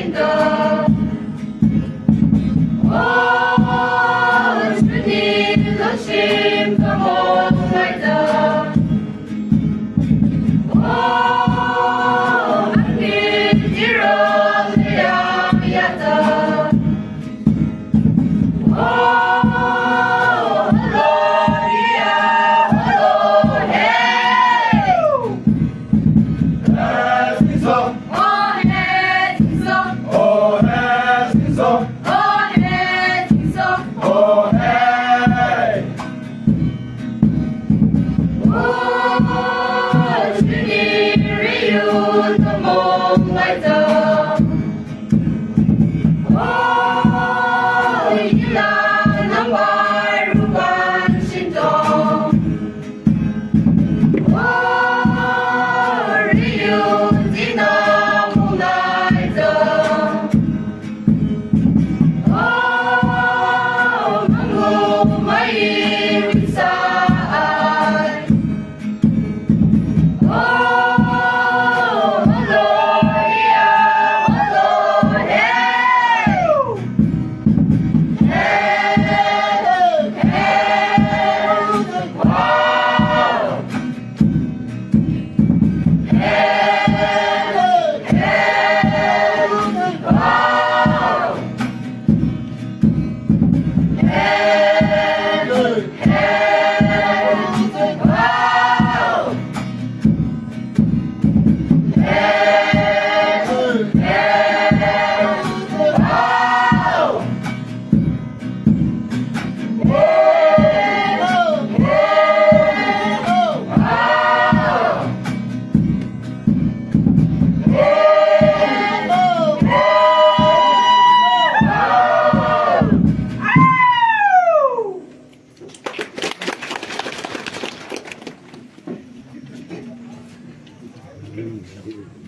cinta you. Amen.